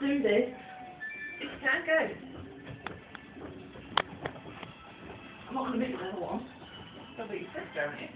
not do this. it can go. I'm not going to miss another one. That'll be your don't it?